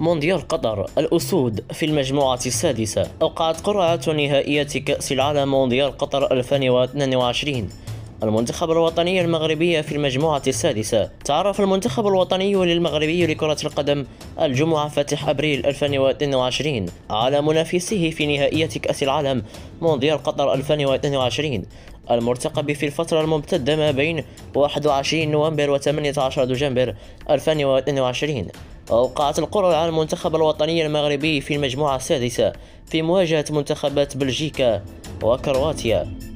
مونديال قطر. الأسود في المجموعة السادسة. أوقعت قرعة نهائية كأس العالم مونديال قطر 2022 المنتخب الوطني المغربي في المجموعة السادسة. تعرف المنتخب الوطني للمغربي لكرة القدم الجمعة فتح أبريل 2022 على منافسه في نهائية كأس العالم مونديال قطر 2022 المرتقب في الفترة الممتدة ما بين 21 نوفمبر و 18 دجنبر 2022 أوقعت القرعة المنتخب الوطني المغربي في المجموعة السادسة في مواجهة منتخبات بلجيكا وكرواتيا.